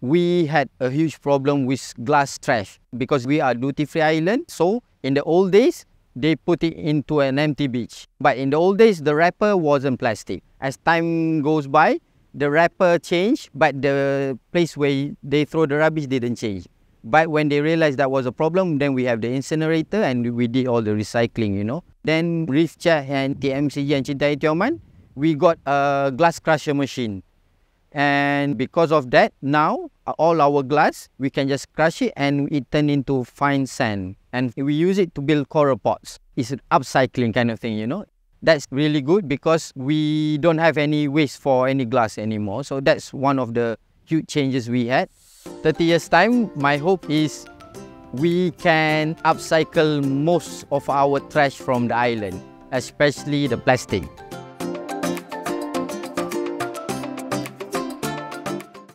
we had a huge problem with glass trash because we are duty-free island. So in the old days, they put it into an empty beach. But in the old days, the wrapper wasn't plastic. As time goes by, the wrapper changed, but the place where they throw the rubbish didn't change. But when they realized that was a problem, then we have the incinerator and we did all the recycling, you know. Then Reef Chat and TMCG and Tioman, we got a glass crusher machine. And because of that, now uh, all our glass, we can just crush it and it turn into fine sand. And we use it to build coral pots. It's an upcycling kind of thing, you know. That's really good because we don't have any waste for any glass anymore. So that's one of the huge changes we had. 30 years time, my hope is we can upcycle most of our trash from the island, especially the plastic.